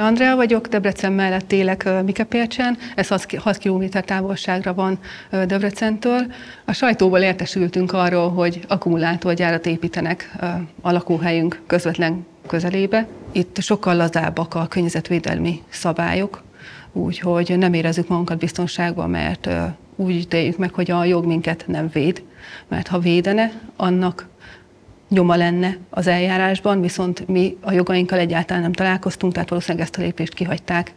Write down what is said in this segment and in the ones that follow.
Andrea vagyok, Debrecen mellett élek Mikepércsen, ez 6 km távolságra van Debrecentől. A sajtóból értesültünk arról, hogy akkumulátorgyárat építenek a lakóhelyünk közvetlen közelébe. Itt sokkal lazábbak a környezetvédelmi szabályok, úgyhogy nem érezzük magunkat biztonságban, mert úgy ítéljük meg, hogy a jog minket nem véd, mert ha védene, annak nyoma lenne az eljárásban, viszont mi a jogainkkal egyáltalán nem találkoztunk, tehát valószínűleg ezt a lépést kihagyták,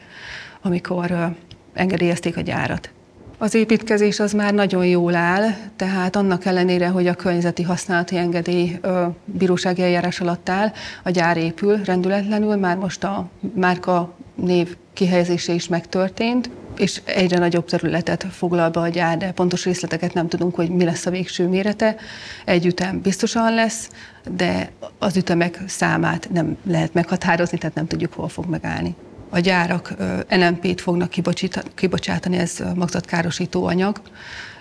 amikor engedélyezték a gyárat. Az építkezés az már nagyon jól áll, tehát annak ellenére, hogy a környezeti használati engedély bírósági eljárás alatt áll, a gyár épül rendületlenül, már most a márka név kihelyezése is megtörtént és egyre nagyobb területet foglal be a gyár, de pontos részleteket nem tudunk, hogy mi lesz a végső mérete. Egy ütem biztosan lesz, de az ütemek számát nem lehet meghatározni, tehát nem tudjuk, hol fog megállni. A gyárak NMP-t fognak kibocsátani, ez magzatkárosító anyag,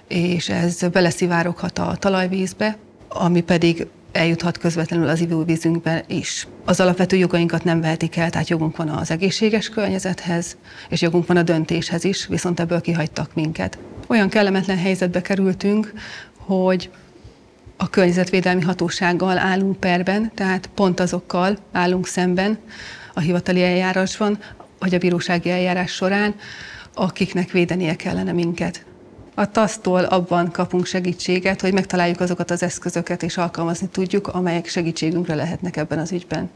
és ez beleszivároghat a talajvízbe, ami pedig eljuthat közvetlenül az ivóvízünkbe is. Az alapvető jogainkat nem vehetik el, tehát jogunk van az egészséges környezethez, és jogunk van a döntéshez is, viszont ebből kihagytak minket. Olyan kellemetlen helyzetbe kerültünk, hogy a környezetvédelmi hatósággal állunk perben, tehát pont azokkal állunk szemben a hivatali eljárásban, vagy a bírósági eljárás során, akiknek védenie kellene minket. A TASZ-tól abban kapunk segítséget, hogy megtaláljuk azokat az eszközöket és alkalmazni tudjuk, amelyek segítségünkre lehetnek ebben az ügyben.